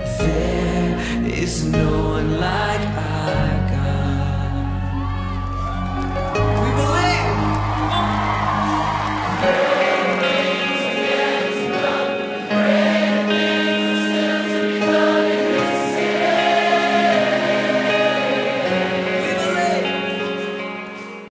There is no one like I.